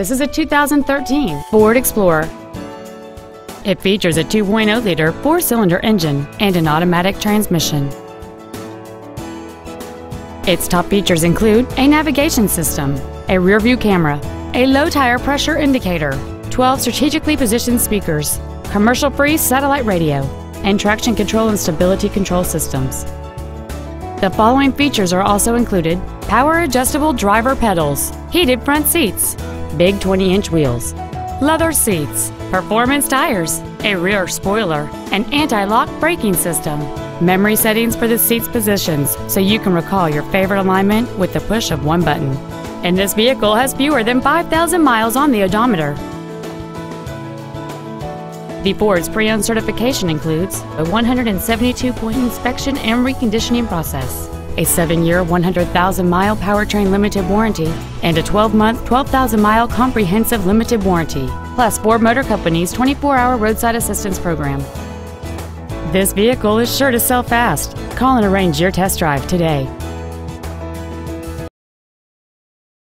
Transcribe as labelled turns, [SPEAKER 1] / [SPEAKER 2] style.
[SPEAKER 1] This is a 2013 Ford Explorer. It features a 2.0-liter four-cylinder engine and an automatic transmission. Its top features include a navigation system, a rear-view camera, a low-tire pressure indicator, 12 strategically positioned speakers, commercial-free satellite radio, and traction control and stability control systems. The following features are also included power adjustable driver pedals, heated front seats, big 20 inch wheels, leather seats, performance tires, a rear spoiler, an anti lock braking system, memory settings for the seat's positions so you can recall your favorite alignment with the push of one button. And this vehicle has fewer than 5,000 miles on the odometer. The Ford's pre-owned certification includes a 172-point inspection and reconditioning process, a 7-year, 100,000-mile powertrain limited warranty, and a 12-month, 12,000-mile comprehensive limited warranty, plus Ford Motor Company's 24-hour roadside assistance program. This vehicle is sure to sell fast. Call and arrange your test drive today.